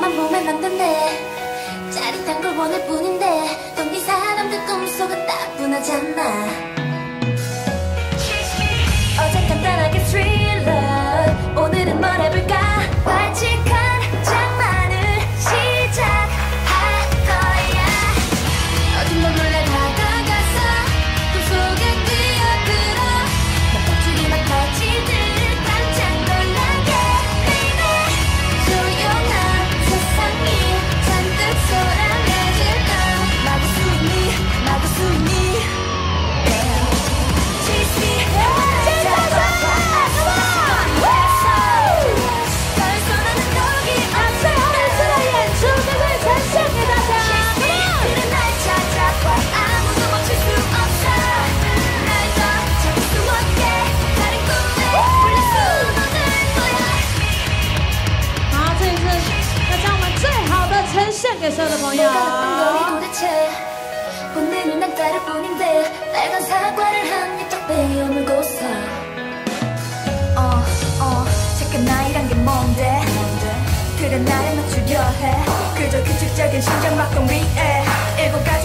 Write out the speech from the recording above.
나만 보면 안 된대. 짜릿한 걸 원할 뿐인데 동기 사람들 꿈속은 따분하잖아 계셔도 뭐야 도대체 본능은 난 따를 뿐인데 빨간 사과를 한입딱 베어물고서 어어 잠깐 나이란 게 뭔데? 그런 나를 맞추려 해. 그저 규칙적인 심장 막동 위에 일곱 가지